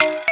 you